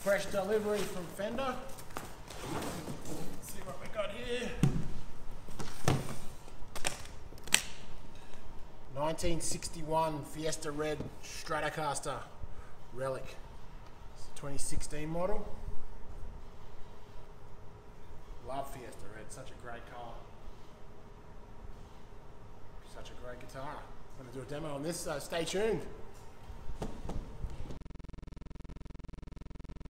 fresh delivery from Fender. Let's see what we got here. 1961 Fiesta Red Stratocaster Relic. It's a 2016 model. Love Fiesta Red, such a great car. Such a great guitar. I'm going to do a demo on this, so stay tuned.